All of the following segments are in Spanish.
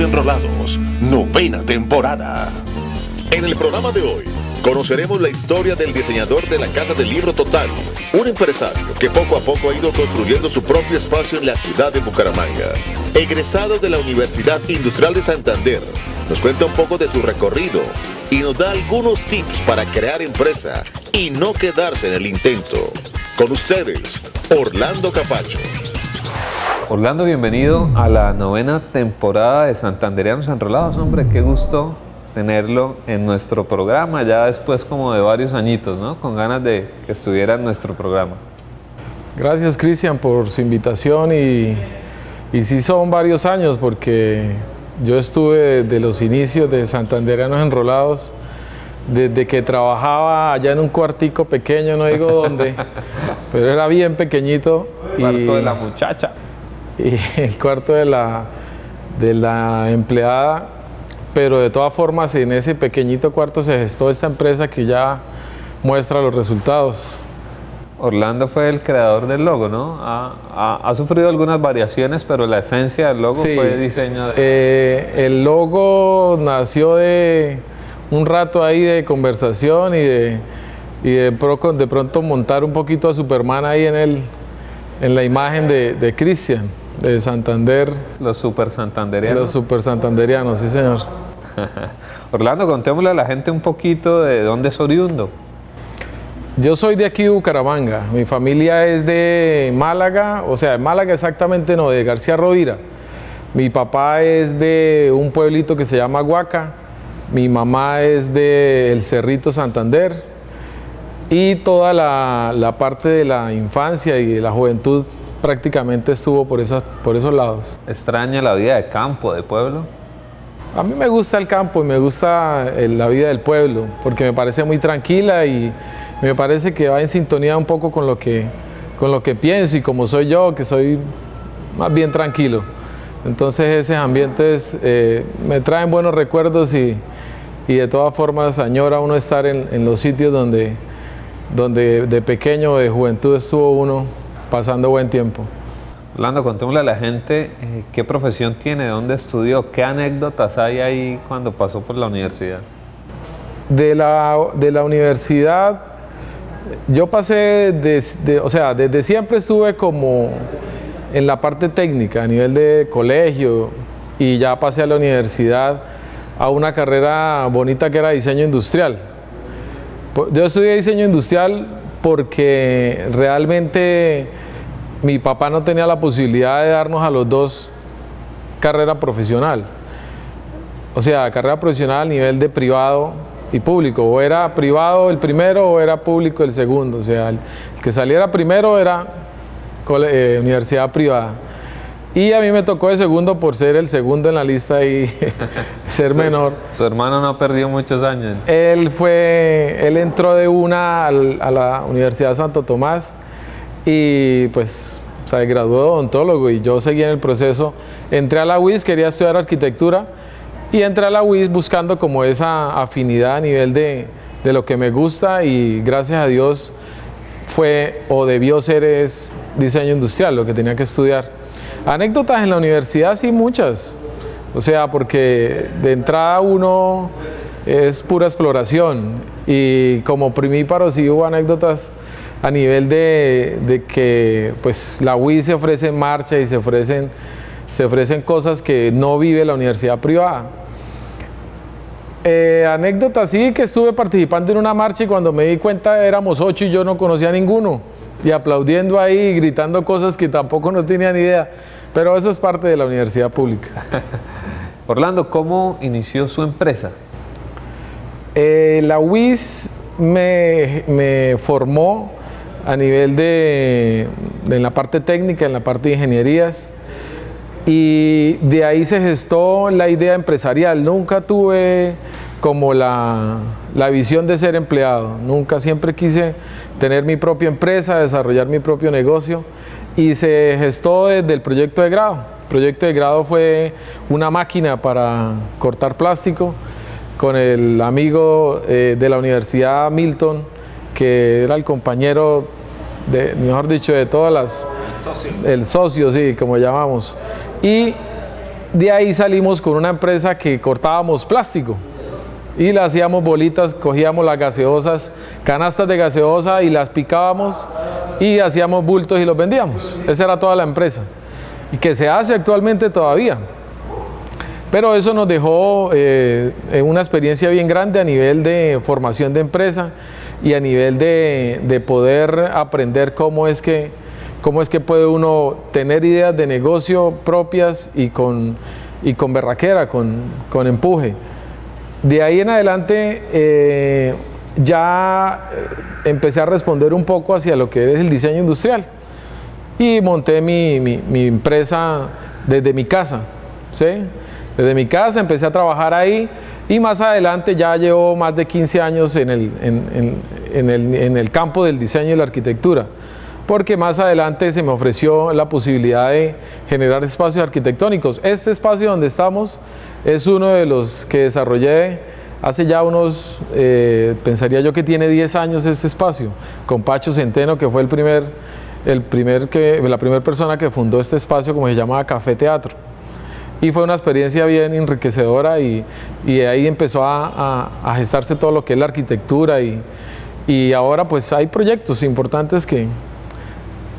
Enrolados, novena temporada. En el programa de hoy conoceremos la historia del diseñador de la Casa del Libro Total, un empresario que poco a poco ha ido construyendo su propio espacio en la ciudad de Bucaramanga. Egresado de la Universidad Industrial de Santander, nos cuenta un poco de su recorrido y nos da algunos tips para crear empresa y no quedarse en el intento. Con ustedes, Orlando Capacho. Orlando, bienvenido a la novena temporada de Santanderianos Enrolados. Hombre, qué gusto tenerlo en nuestro programa, ya después como de varios añitos, ¿no? Con ganas de que estuviera en nuestro programa. Gracias, Cristian, por su invitación y, y sí son varios años porque yo estuve de los inicios de Santanderianos Enrolados desde que trabajaba allá en un cuartico pequeño, no digo dónde, pero era bien pequeñito. Cuarto de la muchacha. Y el cuarto de la, de la empleada, pero de todas formas en ese pequeñito cuarto se gestó esta empresa que ya muestra los resultados. Orlando fue el creador del logo, ¿no? Ha, ha, sufrido algunas variaciones, pero la esencia del logo fue el diseño de... Eh, el logo nació de un rato ahí de conversación y de, y de, de pronto montar un poquito a Superman ahí en, el, en la imagen de, de Cristian, de Santander. Los super santanderianos. Los super santanderianos, sí señor. Orlando, contémosle a la gente un poquito de dónde es oriundo. Yo soy de aquí de Bucaramanga, mi familia es de Málaga, o sea, de Málaga exactamente no, de García Rovira. Mi papá es de un pueblito que se llama Huaca, mi mamá es de El Cerrito Santander y toda la, la, parte de la infancia y de la juventud prácticamente estuvo por, esa, por esos lados. ¿Extraña la vida de campo, de pueblo? A mí me gusta el campo y me gusta la vida del pueblo porque me parece muy tranquila y me parece que va en sintonía un poco con lo que, con lo que pienso y como soy yo, que soy más bien tranquilo. Entonces esos ambientes eh, me traen buenos recuerdos y, y, de todas formas añora uno estar en, en, los sitios donde, donde de pequeño, de juventud estuvo uno pasando buen tiempo. Orlando, contémosle a la gente eh, qué profesión tiene, dónde estudió, qué anécdotas hay ahí cuando pasó por la universidad. De la, de la universidad yo pasé, de, o sea, desde siempre estuve como en la parte técnica, a nivel de colegio, y ya pasé a la universidad a una carrera bonita que era diseño industrial. Yo estudié diseño industrial porque realmente mi papá no tenía la posibilidad de darnos a los dos carrera profesional. O sea, carrera profesional a nivel de privado y público. O era privado el primero o era público el segundo. O sea, el, que saliera primero era eh, universidad privada. Y a mí me tocó de segundo por ser el segundo en la lista y ser menor. Su hermano no perdió muchos años. Él fue, él entró de una a la Universidad Santo Tomás y pues se graduó de odontólogo y yo seguí en el proceso. Entré a la UIS, quería estudiar arquitectura y entré a la UIS buscando como esa afinidad a nivel de, de lo que me gusta y gracias a Dios fue o debió ser es diseño industrial lo que tenía que estudiar. Anécdotas en la universidad sí muchas, o sea, porque de entrada uno es pura exploración y como primíparo sí hubo anécdotas a nivel de, de que pues la UI se ofrece en marcha y se ofrecen, se ofrecen cosas que no vive la universidad privada. Eh, anécdota sí que estuve participando en una marcha y cuando me di cuenta éramos ocho y yo no conocía a ninguno y aplaudiendo ahí y gritando cosas que tampoco no tenía ni idea. Pero eso es parte de la universidad pública. Orlando, ¿cómo inició su empresa? Eh, la UIS me, me, formó a nivel de, en la parte técnica, en la parte de ingenierías y de ahí se gestó la idea empresarial. Nunca tuve como la, la, visión de ser empleado, nunca siempre quise tener mi propia empresa, desarrollar mi propio negocio y se gestó desde el proyecto de grado. El proyecto de grado fue una máquina para cortar plástico con el amigo eh, de la Universidad Milton, que era el compañero, de, mejor dicho, de todas las... El socio. El socio, sí, como llamamos. Y de ahí salimos con una empresa que cortábamos plástico y le hacíamos bolitas, cogíamos las gaseosas, canastas de gaseosa y las picábamos y hacíamos bultos y los vendíamos. Esa era toda la empresa y que se hace actualmente todavía. Pero eso nos dejó eh, una experiencia bien grande a nivel de formación de empresa y a nivel de, poder aprender cómo es que cómo es que puede uno tener ideas de negocio propias y con, y con berraquera, con, con empuje. De ahí en adelante eh, ya eh, empecé a responder un poco hacia lo que es el diseño industrial y monté mi, mi, empresa desde mi casa. ¿sí? Desde mi casa empecé a trabajar ahí y más adelante ya llevo más de 15 años en el, en, en, el, en el campo del diseño y la arquitectura porque más adelante se me ofreció la posibilidad de generar espacios arquitectónicos. Este espacio donde estamos es uno de los que desarrollé hace ya unos, eh, pensaría yo que tiene 10 años este espacio, con Pacho Centeno, que fue el primer el primer que, la primera persona que fundó este espacio, como se llamaba Café Teatro. Y fue una experiencia bien enriquecedora y, y ahí empezó a, a, gestarse todo lo que es la arquitectura y, y ahora pues hay proyectos importantes que,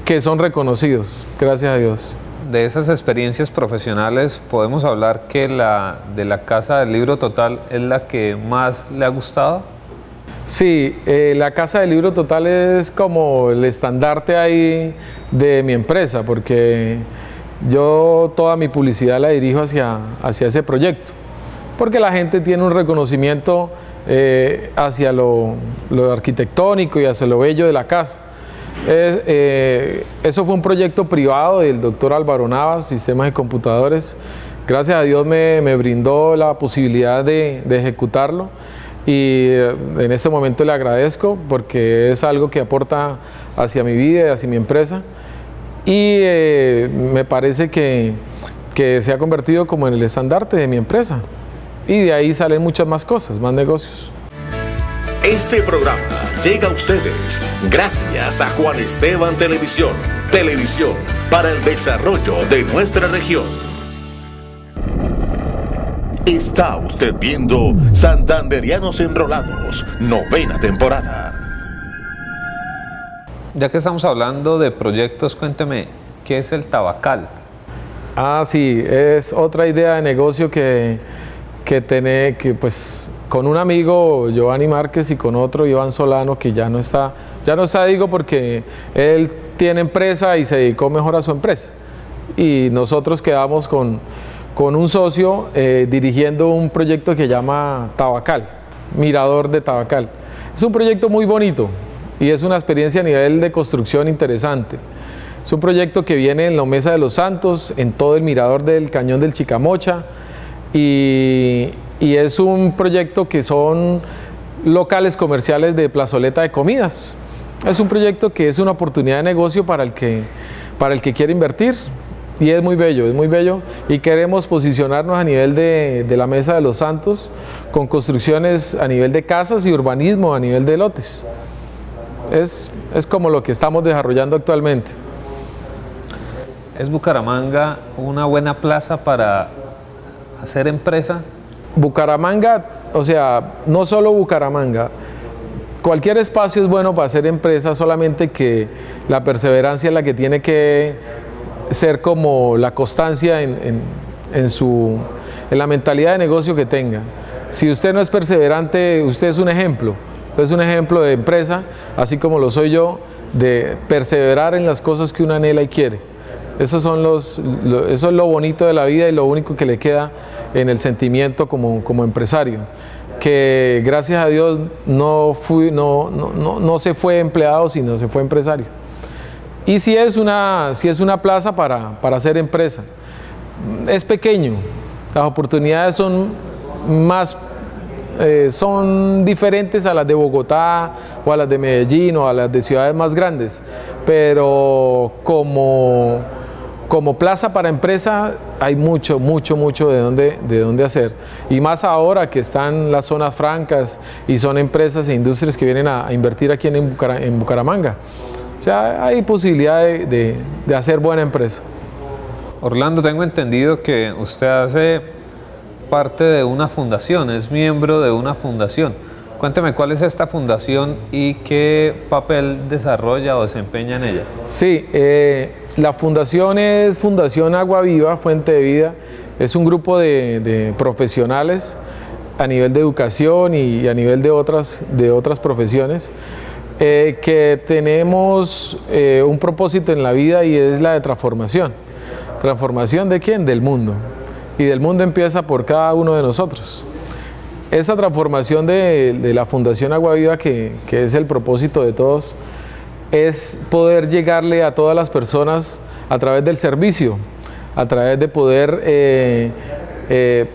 que son reconocidos, gracias a Dios. De esas experiencias profesionales podemos hablar que la de la Casa del Libro Total es la que más le ha gustado. Sí, eh, la Casa del Libro Total es como el estandarte ahí de mi empresa, porque yo toda mi publicidad la dirijo hacia, hacia ese proyecto, porque la gente tiene un reconocimiento eh, hacia lo, arquitectónico y hacia lo bello de la casa. Eh, eso fue un proyecto privado del doctor Álvaro Navas, Sistemas de Computadores. Gracias a Dios me, brindó la posibilidad de ejecutarlo y eh, en este momento le agradezco porque es algo que aporta hacia mi vida y hacia mi empresa y eh, me parece que, que se ha convertido como en el estandarte de mi empresa y de ahí salen muchas más cosas, más negocios. Este programa llega a ustedes gracias a Juan Esteban Televisión, televisión para el desarrollo de nuestra región. Está usted viendo Santanderianos Enrolados, novena temporada. Ya que estamos hablando de proyectos, cuénteme, ¿qué es el tabacal? Ah, sí, es otra idea de negocio que, que tiene, que pues con un amigo, Giovanni Márquez, y con otro, Iván Solano, que ya no está, ya no está, digo, porque él tiene empresa y se dedicó mejor a su empresa. Y nosotros quedamos con, con un socio eh, dirigiendo un proyecto que llama Tabacal, Mirador de Tabacal. Es un proyecto muy bonito y es una experiencia a nivel de construcción interesante. Es un proyecto que viene en la Mesa de los Santos, en todo el mirador del Cañón del Chicamocha y, es un proyecto que son locales comerciales de plazoleta de comidas. Es un proyecto que es una oportunidad de negocio para el que, para el que quiere invertir, y es muy bello, es muy bello y queremos posicionarnos a nivel de, la Mesa de los Santos con construcciones a nivel de casas y urbanismo a nivel de lotes. Es, es como lo que estamos desarrollando actualmente. ¿Es Bucaramanga una buena plaza para hacer empresa? Bucaramanga, o sea, no solo Bucaramanga, cualquier espacio es bueno para hacer empresa, solamente que la perseverancia es la que tiene que ser como la constancia en, su, en la mentalidad de negocio que tenga. Si usted no es perseverante, usted es un ejemplo. Es un ejemplo de empresa, así como lo soy yo, de perseverar en las cosas que uno anhela y quiere. Esos son los, eso es lo bonito de la vida y lo único que le queda en el sentimiento como, como empresario. Que gracias a Dios no, fui, no, no, no se fue empleado, sino se fue empresario. Y si es una, si es una plaza para, para hacer empresa, es pequeño, las oportunidades son más eh, son diferentes a las de Bogotá o a las de Medellín o a las de ciudades más grandes, pero como, como plaza para empresa hay mucho, mucho, mucho de dónde, de dónde hacer. Y más ahora que están las zonas francas y son empresas e industrias que vienen a, invertir aquí en, en Bucaramanga. O sea, hay posibilidad de, hacer buena empresa. Orlando, tengo entendido que usted hace parte de una fundación, es miembro de una fundación. Cuénteme cuál es esta fundación y qué papel desarrolla o desempeña en ella. Sí, eh, la fundación es Fundación Agua Viva, Fuente de Vida. Es un grupo de, profesionales a nivel de educación y a nivel de otras, de otras profesiones eh, que tenemos eh, un propósito en la vida y es la de transformación. ¿Transformación de quién? Del mundo. Y del mundo empieza por cada uno de nosotros. Esa transformación de, la Fundación Agua Viva, que, es el propósito de todos, es poder llegarle a todas las personas a través del servicio, a través de poder eh, eh,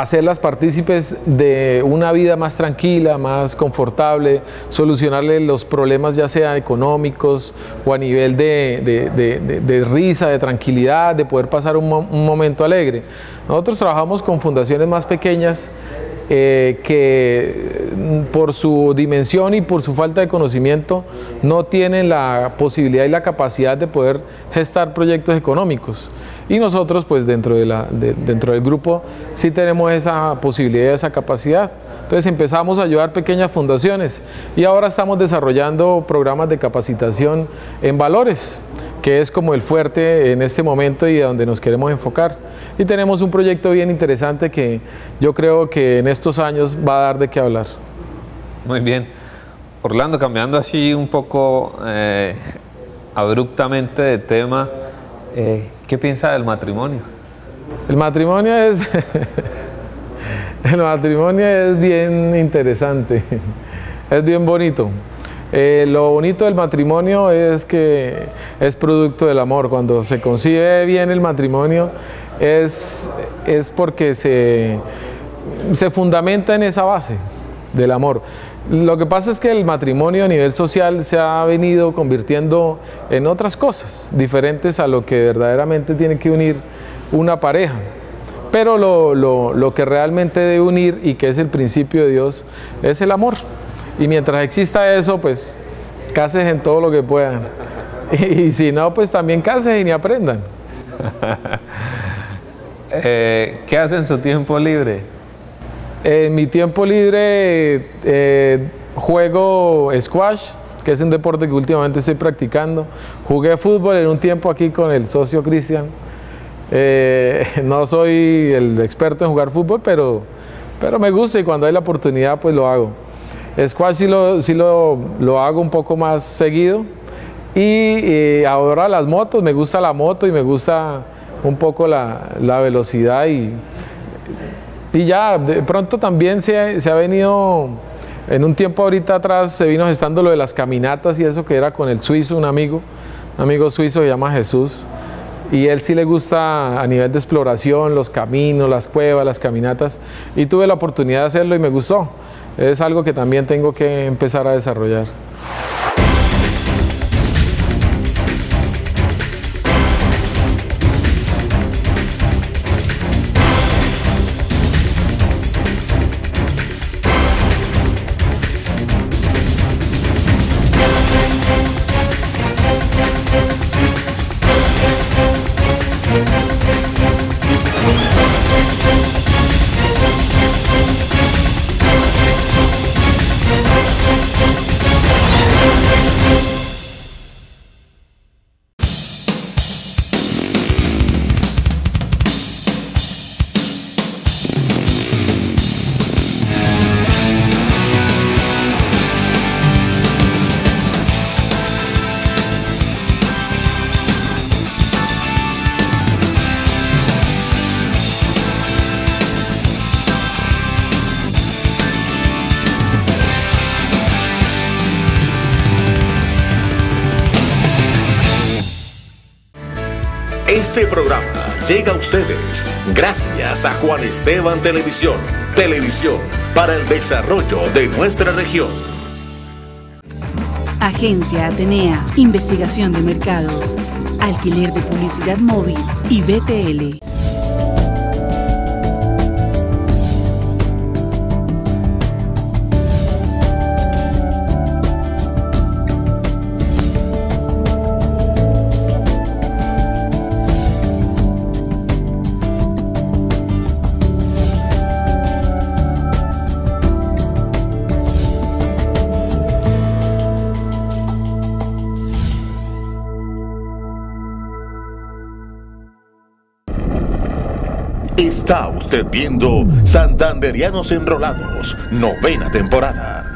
hacerlas partícipes de una vida más tranquila, más confortable, solucionarle los problemas ya sea económicos o a nivel de, risa, de tranquilidad, de poder pasar un, momento alegre. Nosotros trabajamos con fundaciones más pequeñas eh, que mm, por su dimensión y por su falta de conocimiento no tienen la posibilidad y la capacidad de poder gestar proyectos económicos. Y nosotros, pues dentro, de la, dentro del grupo, sí tenemos esa posibilidad, esa capacidad. Entonces empezamos a ayudar pequeñas fundaciones y ahora estamos desarrollando programas de capacitación en valores, que es como el fuerte en este momento y a donde nos queremos enfocar. Y tenemos un proyecto bien interesante que yo creo que en estos años va a dar de qué hablar. Muy bien. Orlando, cambiando así un poco eh, abruptamente de tema, eh, ¿qué piensa del matrimonio? El matrimonio es... el matrimonio es bien interesante, es bien bonito. Eh, lo bonito del matrimonio es que es producto del amor. Cuando se concibe bien el matrimonio es, es porque se, se fundamenta en esa base del amor. Lo que pasa es que el matrimonio a nivel social se ha venido convirtiendo en otras cosas diferentes a lo que verdaderamente tiene que unir una pareja. Pero lo, lo, lo que realmente debe unir y que es el principio de Dios es el amor. Y mientras exista eso, pues cases en todo lo que puedan. Y, si no, pues también cases y ni aprendan. Eh, ¿Qué hace en su tiempo libre? En mi tiempo libre eh, juego squash, que es un deporte que últimamente estoy practicando. Jugué fútbol en un tiempo aquí con el socio Cristian. Eh, no soy el experto en jugar fútbol, pero, pero me gusta y cuando hay la oportunidad pues lo hago. Squash sí lo, sí lo, lo hago un poco más seguido. Y, ahora las motos, me gusta la moto y me gusta un poco la, la velocidad y, y ya, de pronto también se, se, ha venido, en un tiempo ahorita atrás se vino gestando lo de las caminatas y eso que era con el suizo, un amigo, un amigo suizo se llama Jesús, y él sí le gusta a nivel de exploración, los caminos, las cuevas, las caminatas, y tuve la oportunidad de hacerlo y me gustó es algo que también tengo que empezar a desarrollar. Este programa llega a ustedes gracias a Juan Esteban Televisión, televisión para el desarrollo de nuestra región. Agencia Atenea, investigación de mercados, alquiler de publicidad móvil y BTL. Está usted viendo Santanderianos Enrolados, novena temporada.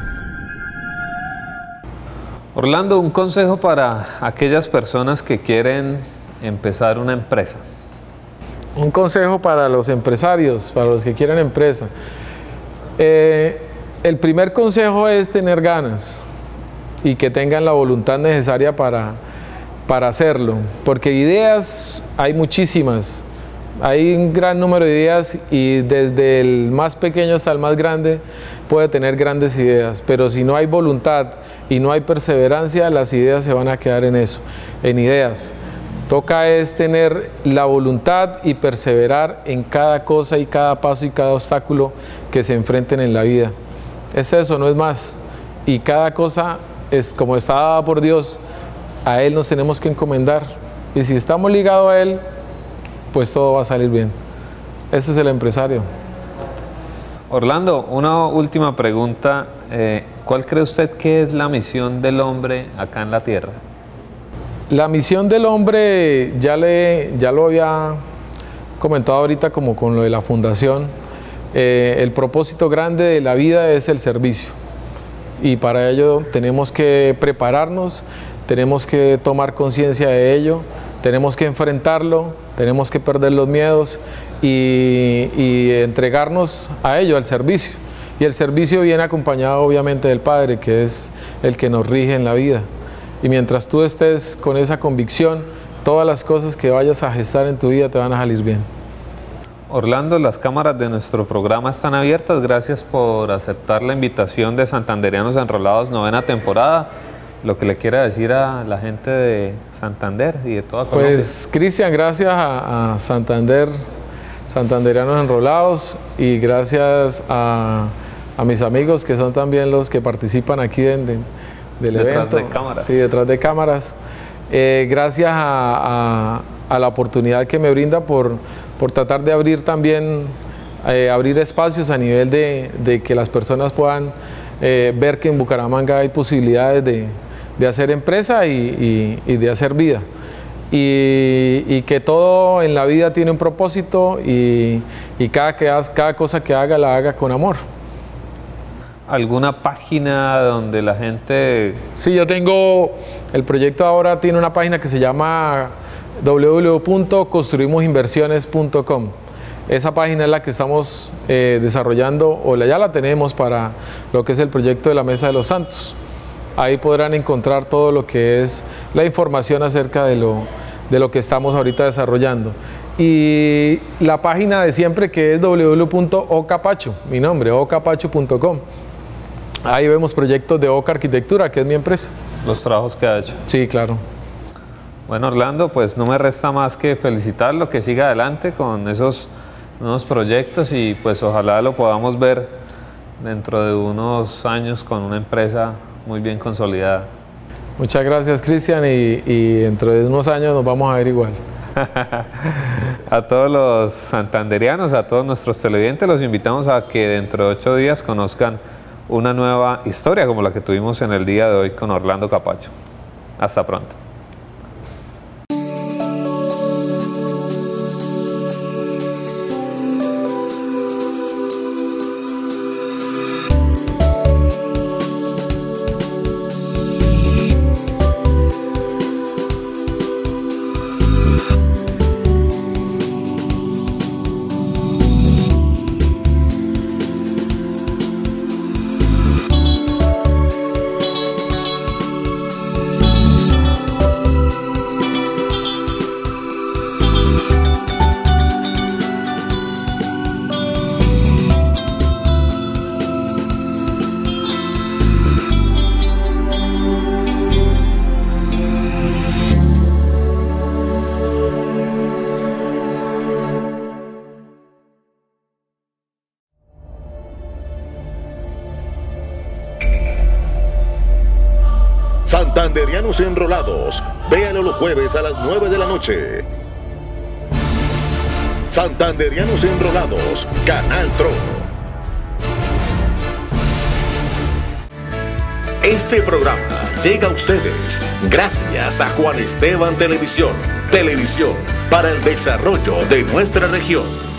Orlando, un consejo para aquellas personas que quieren empezar una empresa. Un consejo para los empresarios, para los que quieren empresa. Eh, el primer consejo es tener ganas y que tengan la voluntad necesaria para, para hacerlo, porque ideas hay muchísimas, hay un gran número de ideas y desde el más pequeño hasta el más grande puede tener grandes ideas, pero si no hay voluntad y no hay perseverancia, las ideas se van a quedar en eso, en ideas. Toca es tener la voluntad y perseverar en cada cosa y cada paso y cada obstáculo que se enfrenten en la vida. Es eso, no es más. Y cada cosa es como está dada por Dios, a Él nos tenemos que encomendar. Y si estamos ligados a Él, pues todo va a salir bien. Ese es el empresario. Orlando, una última pregunta. Eh, ¿Cuál cree usted que es la misión del hombre acá en la Tierra? La misión del hombre, ya, le, ya lo había comentado ahorita como con lo de la fundación, eh, el propósito grande de la vida es el servicio y para ello tenemos que prepararnos, tenemos que tomar conciencia de ello, tenemos que enfrentarlo, tenemos que perder los miedos y, entregarnos a ello, al servicio. Y el servicio viene acompañado obviamente del Padre, que es el que nos rige en la vida. Y mientras tú estés con esa convicción, todas las cosas que vayas a gestar en tu vida te van a salir bien. Orlando, las cámaras de nuestro programa están abiertas. Gracias por aceptar la invitación de Santanderianos Enrolados, novena temporada lo que le quiera decir a la gente de Santander y de toda Colombia. Pues Cristian, gracias a, Santander, Santanderianos Enrolados y gracias a, mis amigos que son también los que participan aquí en, del detrás evento. De cámaras. Sí, detrás de cámaras. Eh, gracias a, la oportunidad que me brinda por, por tratar de abrir también, eh, abrir espacios a nivel de, que las personas puedan eh, ver que en Bucaramanga hay posibilidades de, de hacer empresa y, de hacer vida. Y, que todo en la vida tiene un propósito y, cada, que cada cosa que haga la haga con amor. ¿Alguna página donde la gente...? Sí, yo tengo, el proyecto ahora tiene una página que se llama www.construimosinversiones.com. Esa página es la que estamos eh, desarrollando o ya la tenemos para lo que es el proyecto de la Mesa de los Santos. Ahí podrán encontrar todo lo que es la información acerca de lo, de lo que estamos ahorita desarrollando. Y la página de siempre que es www.ocapacho, mi nombre, ocapacho.com. Ahí vemos proyectos de Oca Arquitectura, que es mi empresa. Los trabajos que ha hecho. Sí, claro. Bueno, Orlando, pues no me resta más que felicitarlo, que siga adelante con esos nuevos proyectos y pues ojalá lo podamos ver dentro de unos años con una empresa muy bien consolidada. Muchas gracias Cristian y, dentro de unos años nos vamos a ver igual. a todos los santanderianos, a todos nuestros televidentes, los invitamos a que dentro de ocho días conozcan una nueva historia como la que tuvimos en el día de hoy con Orlando Capacho. Hasta pronto. Santanderianos Enrolados. Véanlo los jueves a las 9 de la noche. Santanderianos Enrolados, Canal Tro. Este programa llega a ustedes gracias a Juan Esteban Televisión. Televisión para el desarrollo de nuestra región.